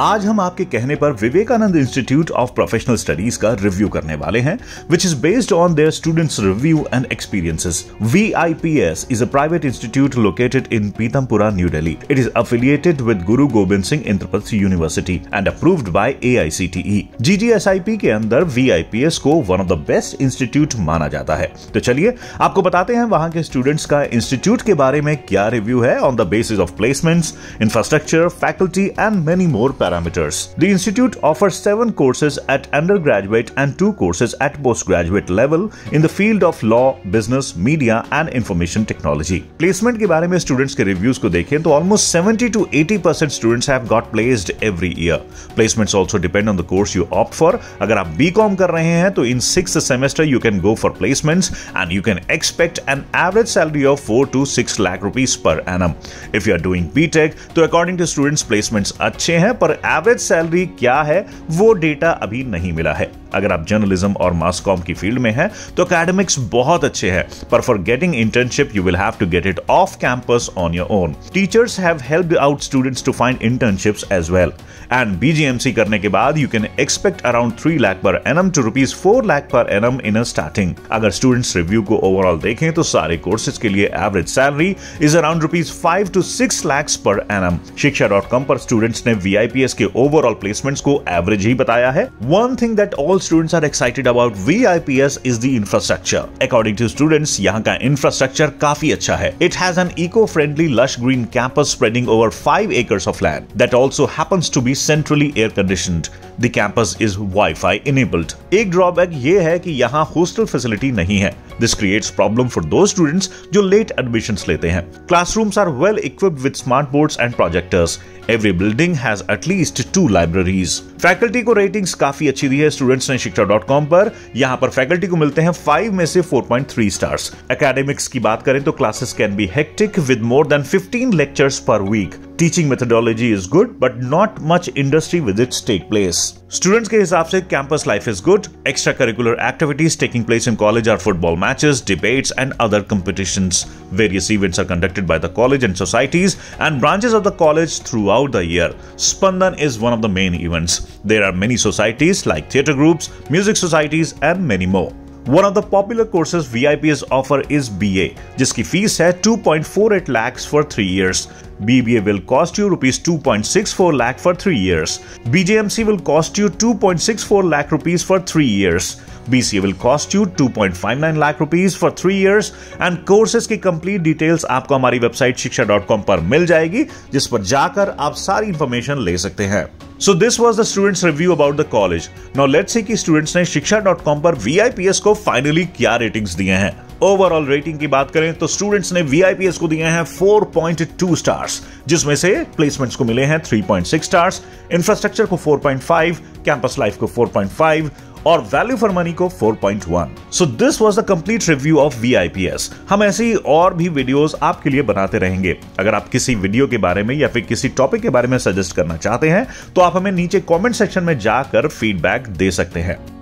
आज हम आपके कहने पर Vivekananda institute of professional studies का रिव्यू करने वाले हैं which is based on their students review and experiences VIPS is a private institute located in Pitampura, New Delhi. It is affiliated with Guru Gobind Singh Indraprasth University and approved by AICTE. GGSIP के अंदर VIPS को one of the best institute माना जाता है तो चलिए आपको बताते हैं वहाँ के स्टूडेंट्स का इंस्टीट्यूट के बारे में क्या रिव्यू है on the basis of placements infrastructure faculty and many more parameters. The institute offers seven courses at undergraduate and two courses at postgraduate level in the field of law, business, media and information technology. Placement के बारे में students के reviews को देखें तो almost 70 to 80 percent students have got placed every year. Placements also depend on the course you opt for. अगर आप BCom कर रहे हैं तो in sixth semester you can go for placements and you can expect an average salary of 4 to 6 lakh rupees per annum. If you are doing BTech तो according to students placements अच्छे हैं पर average salary क्या है वो data अभी नहीं मिला है। अगर आप जर्नलिज्म और मास कॉम की फ़ील्ड में हैं तो एकेडमिक्स बहुत अच्छे हैं। पर for getting internship you will have to get it off campus on your own teachers have helped out students to find internships as well and BGMC करने के बाद you can expect around three lakh per annum to rupees four lakh per annum in starting अगर students review को overall देखें तो सारे courses के लिए average salary is around rupees five to six lakhs per annum शिक्षा dot com पर students ने वीआईपीएस के ओवरऑल प्लेसमेंट्स को एवरेज ही बताया है। One thing that all students are excited about VIPS is the infrastructure. According to students, यहाँ का infrastructure काफ़ी अच्छा है. It has an eco-friendly lush green campus spreading over 5 acres of land that also happens to be centrally air conditioned. The campus is Wi-Fi enabled. एक drawback ये है कि यहाँ हॉस्टल फैसिलिटी नहीं है this creates problem for those students जो late admission लेते हैं classrooms are well equipped with smart boards and projectors every building has at least two libraries faculty को रेटिंग्स काफ़ी अच्छी दी है स्टूडेंट्स ने शिक्षा डॉट कॉम पर यहाँ पर फैकल्टी को मिलते हैं फाइव में से 4.3 स्टार्स अकेडेमिक्स की बात करें तो classes can be hectic with more than 15 lectures per week Teaching methodology is good but not much industry with its take place students के हिसाब से campus life is good extracurricular activities taking place in college are football matches debates and other competitions. Various events are conducted by the college and societies and branches of the college throughout the year. Spandan is one of the main events. There are many societies like theatre groups, music societies, and many more. One of the popular courses VIPs offer is BA, जिसकी fees है 2.48 lakhs for 3 years. BBA will cost you rupees 2.64 lakh for 3 years. BJMC will cost you 2.64 lakh rupees for 3 years. BCA will cost you 2.59 lakh rupees for 3 years and courses की complete details आपको हमारी website शिक्षा.com पर मिल जाएगी, जिस पर जाकर आप सारी इंफॉर्मेशन ले सकते हैं। So this was the students review about the college now let's see कि स्टूडेंट्स ने शिक्षा डॉट कॉम पर वीआईपीएस को फाइनली क्या रेटिंग्स दिए हैं। ओवरऑल रेटिंग की बात करें तो स्टूडेंट्स ने वीआईपीएस को दिए हैं 4.2 स्टार्स जिसमें से प्लेसमेंट्स को मिले हैं 3.6 स्टार्स इंफ्रास्ट्रक्चर को 4.5 कैंपस लाइफ को 4.5 और वैल्यू फॉर मनी को 4.1 so this was the complete review of VIPS हम ऐसे ही और भी वीडियोस आपके लिए बनाते रहेंगे। अगर आप किसी वीडियो के बारे में या फिर किसी टॉपिक के बारे में सजेस्ट करना चाहते हैं तो आप हमें नीचे कमेंट सेक्शन में जाकर फीडबैक दे सकते हैं।